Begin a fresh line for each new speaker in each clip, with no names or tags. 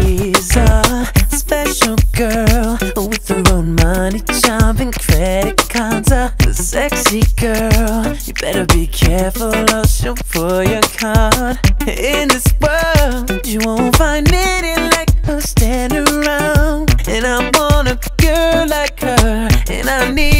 She's a special girl with her own money, job, and credit cards. A sexy girl, you better be careful or she'll pull your card. In this world, you won't find any like her standing around. And I want a girl like her, and I need.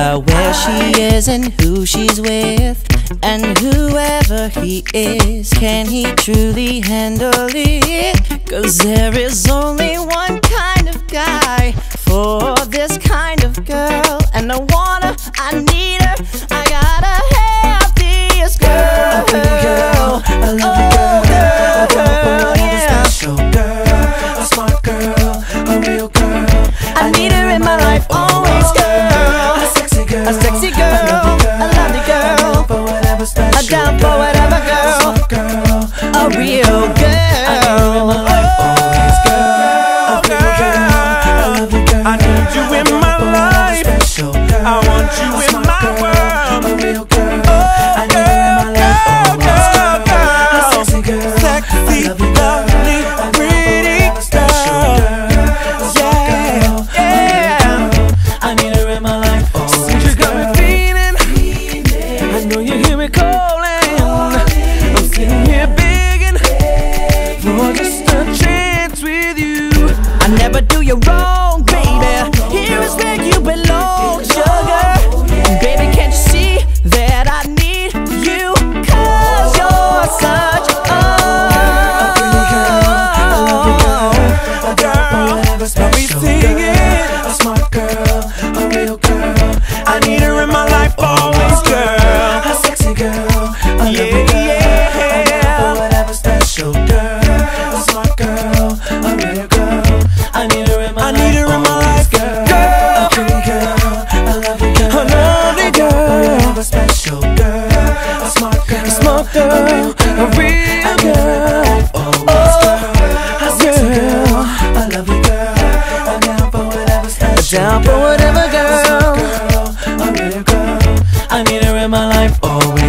About where she is and who she's with. And whoever he is, can he truly handle it? Cause there is only one kind of guy for this kind of girl. And I wanna, I need her, I gotta have this girl. Girl, a lovely girl, a down for whatever special
girl, a smart girl, a real girl.
I need her in my life, always for whatever girl.
girl,
A real girl.
Girl,
a
real girl. always girl. A girl, lovely girl. A down for whatever special Down for whatever girl. girl, a real girl. I need her in my life.